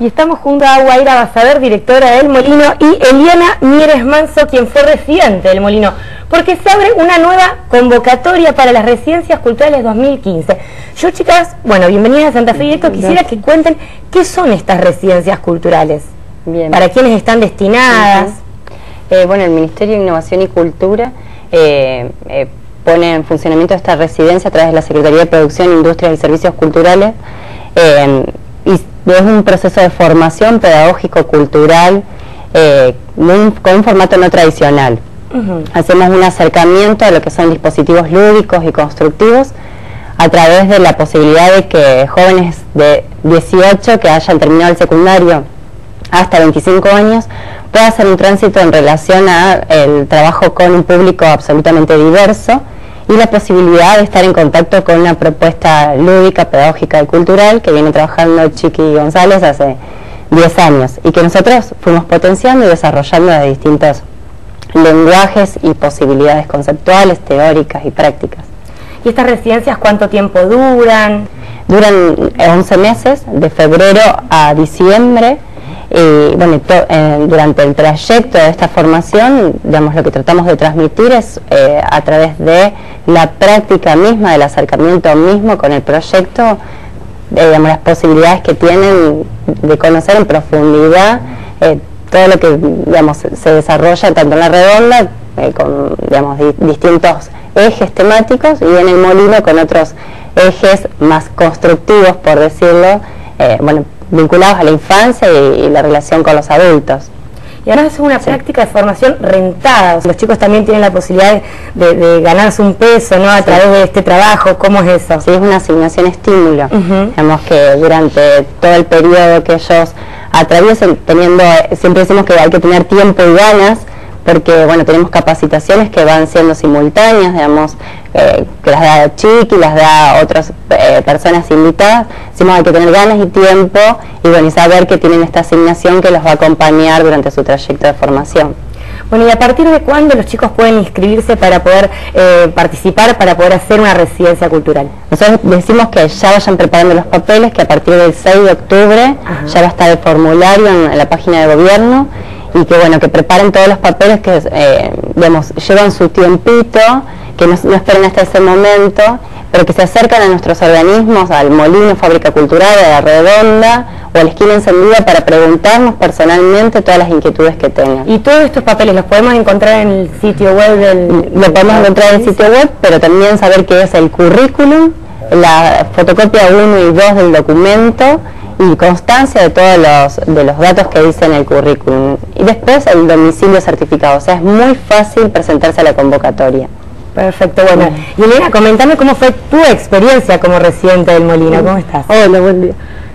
Y estamos junto a Guaira Basaber, directora del Molino, y Eliana Mieres Manso, quien fue residente del Molino, porque se abre una nueva convocatoria para las residencias culturales 2015. Yo, chicas, bueno, bienvenidas a Santa Fe Directo, quisiera que cuenten qué son estas residencias culturales, Bien. para quiénes están destinadas. Eh, bueno, el Ministerio de Innovación y Cultura eh, eh, pone en funcionamiento esta residencia a través de la Secretaría de Producción, Industrias y Servicios Culturales. eh, y es un proceso de formación pedagógico, cultural, eh, con un formato no tradicional. Hacemos un acercamiento a lo que son dispositivos lúdicos y constructivos a través de la posibilidad de que jóvenes de 18 que hayan terminado el secundario hasta 25 años puedan hacer un tránsito en relación a el trabajo con un público absolutamente diverso y la posibilidad de estar en contacto con una propuesta lúdica, pedagógica y cultural que viene trabajando Chiqui González hace 10 años y que nosotros fuimos potenciando y desarrollando de distintos lenguajes y posibilidades conceptuales, teóricas y prácticas. ¿Y estas residencias cuánto tiempo duran? Duran eh, 11 meses, de febrero a diciembre. Y bueno, eh, durante el trayecto de esta formación, digamos, lo que tratamos de transmitir es eh, a través de la práctica misma, del acercamiento mismo con el proyecto, eh, digamos, las posibilidades que tienen de conocer en profundidad eh, todo lo que digamos, se desarrolla tanto en la redonda con digamos, di- distintos ejes temáticos y en el molino con otros ejes más constructivos, por decirlo, bueno, vinculados a la infancia y, y la relación con los adultos. Y ahora es una práctica de formación rentada. O sea, los chicos también tienen la posibilidad de, de ganarse un peso ¿no? a través de este trabajo. ¿Cómo es eso? Sí, es una asignación estímulo. Ujú. Digamos que durante todo el periodo que ellos atraviesan, teniendo, siempre decimos que hay que tener tiempo y ganas, porque bueno, tenemos capacitaciones que van siendo simultáneas, digamos, eh, que las da Chiqui, las da otras eh, personas invitadas, decimos hay que tener ganas y tiempo y bueno, y saber que tienen esta asignación que los va a acompañar durante su trayecto de formación. Bueno, ¿y a partir de cuándo los chicos pueden inscribirse para poder eh, participar, para poder hacer una residencia cultural? Nosotros decimos que ya vayan preparando los papeles, que a partir del 6 de octubre Ajá. ya va a estar el formulario en, en la página de gobierno y que bueno, que preparen todos los papeles que eh, digamos, llevan su tiempito, que no, no esperen hasta ese momento, pero que se acercan a nuestros organismos, al Molino Fábrica Cultural, a la Redonda o a la Esquina Encendida para preguntarnos personalmente todas las inquietudes que tengan. Y todos estos papeles los podemos encontrar en el sitio web del... Lo podemos encontrar en el sitio web, pero también saber qué es el currículum, la fotocopia 1 y 2 del documento y constancia de todos los, de los datos que dice en el currículum. Y después el domicilio certificado. O sea, es muy fácil presentarse a la convocatoria. Perfecto, bueno. Y Elena, comentame cómo fue tu experiencia como residente del Molino. ¿Cómo estás? Hola, buen día.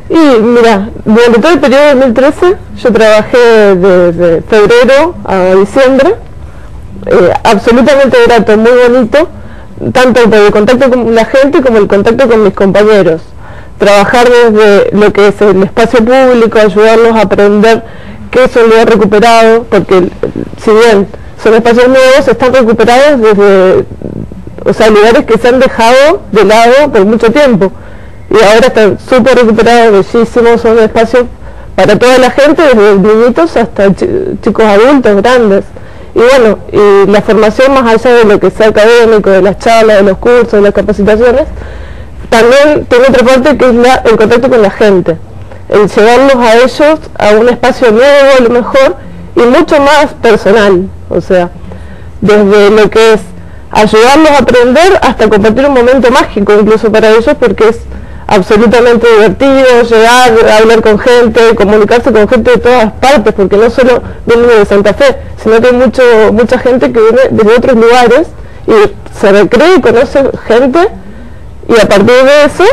Y mira, durante todo el periodo de 2013 yo trabajé desde febrero a diciembre, eh, absolutamente grato, muy bonito, tanto por el contacto con la gente como el contacto con mis compañeros. Trabajar desde lo que es el espacio público, ayudarlos a aprender qué es un lugar recuperado, porque si bien son espacios nuevos, están recuperados desde o sea, lugares que se han dejado de lado por mucho tiempo. Y ahora están súper recuperados, bellísimos, son espacios para toda la gente, desde niñitos hasta chi- chicos adultos, grandes. Y bueno, y la formación más allá de lo que sea académico, de las charlas, de los cursos, de las capacitaciones, también tiene otra parte que es la- el contacto con la gente. El llevarlos a ellos a un espacio nuevo a lo mejor y mucho más personal. O sea, desde lo que es ayudarlos a aprender hasta compartir un momento mágico incluso para ellos porque es absolutamente divertido llegar, hablar con gente, comunicarse con gente de todas partes, porque no solo vienen de Santa Fe, sino que hay mucho, mucha gente que viene desde otros lugares y se recree y conoce gente y a partir de eso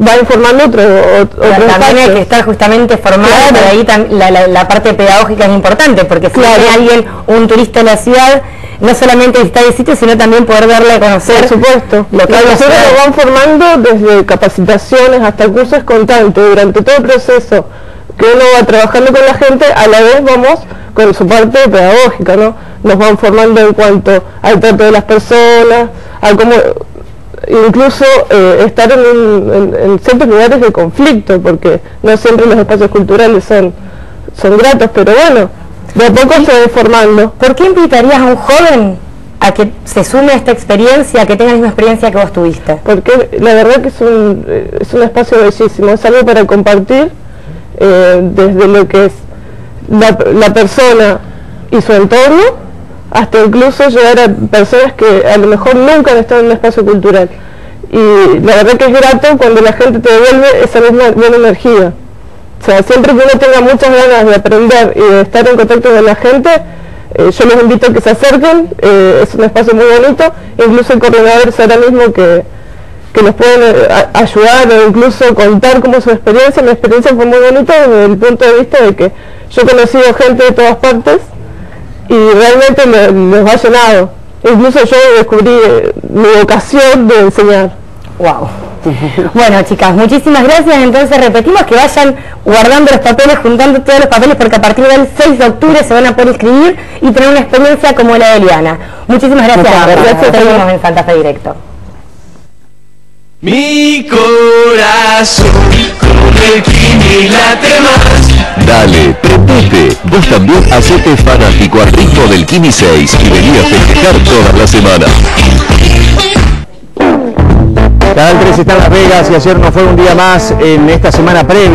va informando otro, otro Claro, también hay que estar justamente formado, Claro. por ahí la, la- la parte pedagógica es importante, porque si Claro. viene alguien, un turista de la ciudad, no solamente visitar el sitio, sino también poder darle a conocer Por supuesto. lo que en nosotros nos van formando desde capacitaciones hasta cursos constantes durante todo el proceso que uno va trabajando con la gente, a la vez vamos con su parte pedagógica, ¿no? Nos van formando en cuanto al trato de las personas, a cómo incluso eh, estar en, ciertos lugares de conflicto, porque no siempre los espacios culturales son, son gratos, pero bueno, de a poco se va formando. ¿Por qué invitarías a un joven a que se sume a esta experiencia, a que tenga la misma experiencia que vos tuviste? Porque la verdad que es un, eh, es un espacio bellísimo, es algo para compartir eh, desde lo que es la, la persona y su entorno, hasta incluso llegar a personas que a lo mejor nunca han estado en un espacio cultural. Y la verdad que es grato cuando la gente te devuelve esa misma buena energía. O sea, siempre que uno tenga muchas ganas de aprender y de estar en contacto con la gente, eh, yo les invito a que se acerquen, eh, es un espacio muy bonito, incluso el coordinador es ahora mismo que, que nos pueden eh, ayudar o incluso contar cómo su experiencia, mi experiencia fue muy bonita desde el punto de vista de que yo he conocido gente de todas partes y realmente me, ha llenado. Incluso yo descubrí eh, mi vocación de enseñar. Wow. Bueno, chicas, muchísimas gracias. Entonces repetimos que vayan guardando los papeles, juntando todos los papeles, porque a partir del 6 de octubre se van a poder inscribir y tener una experiencia como la de Eliana. Muchísimas gracias. gracias. Seguimos en Santa Fe Directo. Mi corazón con el Kini late más. Dale, prendete. Vos también hacete fanático al ritmo del Kini 6 y vení a festejar toda la semana. Canal 3 está en Las Vegas y ayer no fue un día más en esta semana previa.